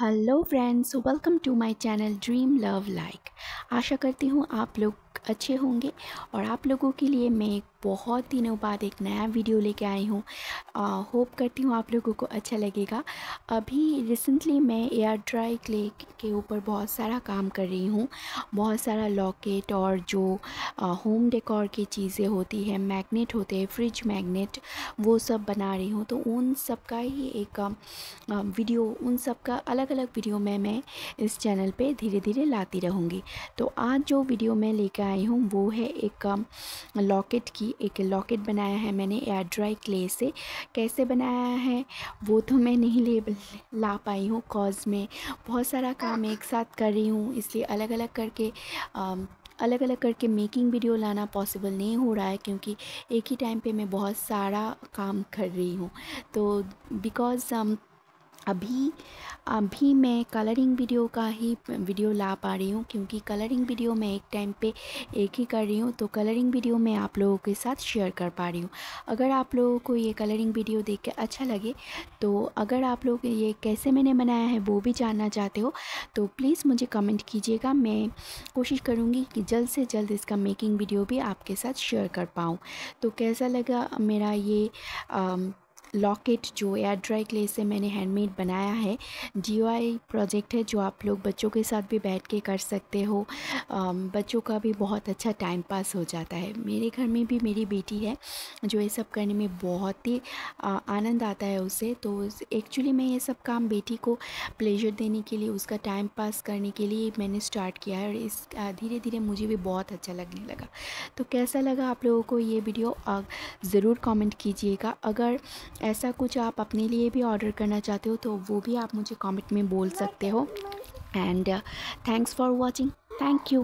Hello friends welcome to my channel dream love like आशा करती हूँ आप लोग अच्छे होंगे और आप लोगों के लिए मैं एक बहुत दिनों बाद एक नया वीडियो लेके आई हूँ। होप करती हूँ आप लोगों को अच्छा लगेगा। अभी रिसेंटली मैं एयर ड्राई क्ले के ऊपर बहुत सारा काम कर रही हूँ। बहुत सारा लॉकेट और जो होम डेकोर की चीज़ें होती हैं मैग्नेट होते हैं फ्रिज मैग्नेट वो सब बना रही हूँ। तो उन सब का ही एक आ, वीडियो उन सब का अलग अलग वीडियो में मैं इस चैनल पे धीरे धीरे लाती रहूँगी। तो आज जो वीडियो मैं लेकर आई हूँ वो है एक लॉकेट की। एक लॉकेट बनाया है मैंने एयर ड्राई क्ले से। कैसे बनाया है? वो तो मैं नहीं ले ला पाई हूँ कॉज में। बहुत सारा काम एक साथ कर रही हूँ, इसलिए अलग अलग करके अलग अलग करके मेकिंग वीडियो लाना पॉसिबल नहीं हो रहा है क्योंकि एक ही टाइम पे मैं बहुत सारा काम कर रही हूँ। तो बिकॉज़ अभी अभी मैं कलरिंग वीडियो का ही वीडियो ला पा रही हूँ क्योंकि कलरिंग वीडियो मैं एक टाइम पे एक ही कर रही हूँ तो कलरिंग वीडियो मैं आप लोगों के साथ शेयर कर पा रही हूँ। अगर आप लोगों को ये कलरिंग वीडियो देख के अच्छा लगे तो अगर आप लोग ये कैसे मैंने बनाया है वो भी जानना चाहते हो तो प्लीज़ मुझे कमेंट कीजिएगा। मैं कोशिश करूँगी कि जल्द से जल्द इसका मेकिंग वीडियो भी आपके साथ शेयर कर पाऊँ। तो कैसा लगा मेरा ये आ, लॉकेट जो एयर ड्राई क्ले से मैंने हैंडमेड बनाया है। डी प्रोजेक्ट है जो आप लोग बच्चों के साथ भी बैठ के कर सकते हो। बच्चों का भी बहुत अच्छा टाइम पास हो जाता है। मेरे घर में भी मेरी बेटी है, जो ये सब करने में बहुत ही आनंद आता है उसे। तो एक्चुअली मैं ये सब काम बेटी को प्लेजर देने के लिए, उसका टाइम पास करने के लिए मैंने स्टार्ट किया है और इस धीरे धीरे मुझे भी बहुत अच्छा लगने लगा। तो कैसा लगा आप लोगों को ये वीडियो ज़रूर कमेंट कीजिएगा। अगर ऐसा कुछ आप अपने लिए भी ऑर्डर करना चाहते हो तो वो भी आप मुझे कमेंट में बोल सकते हो। And thanks for watching thank you